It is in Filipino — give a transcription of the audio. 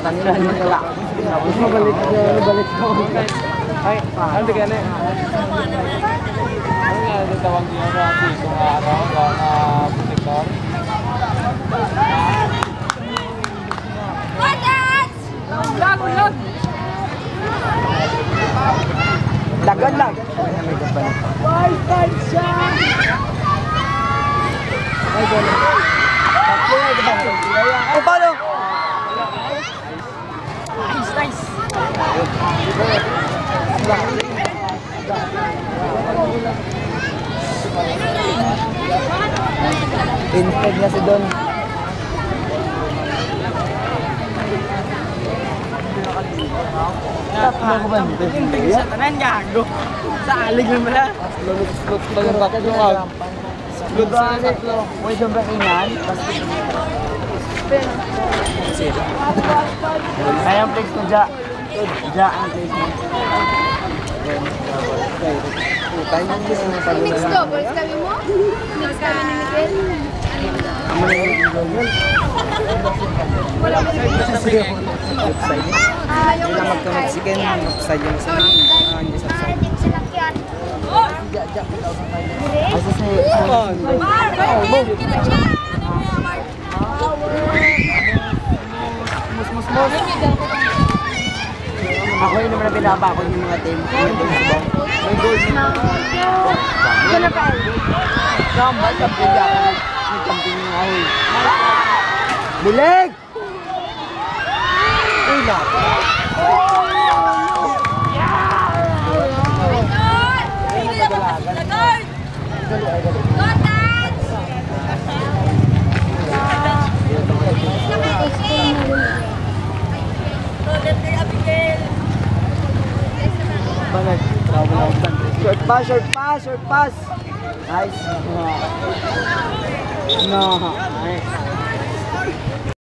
Tanda niya wala. Mabalik na balik ko. Ay, ano di gani? Ano nga tawag niyo na dito nga ano, nga butikon? Dagan lang. Bye, bye, siya. Ay, gano'n. Tatlo na ito ba? Oh, paano? Nice, nice. Instead niya si Don. Tatlo ko ba? Sa tanan gago. Sa alig mo pala. Lulot-lulot ba yung back yung out? Good sa tatlo. May sobrang ingan. Kaya ang fix mo dya. Fix mo. Tayo nang gusto mo pa Mix doubles kami mo? Mix kami ni Miguel? Wala rin. Ah, yung Kailangan magka-Mexican, mag-side yung sa Ah, dip sila kyan. Asa si... Mar, Martin, kinadya! Ako yun naman na binabakon yung mga team. May gold na. Yan na pa. Kamba sa ka. May camping yung ahoy. Bulig! Uy na. Short pass, short pass, short pass. Nice. No. Nice.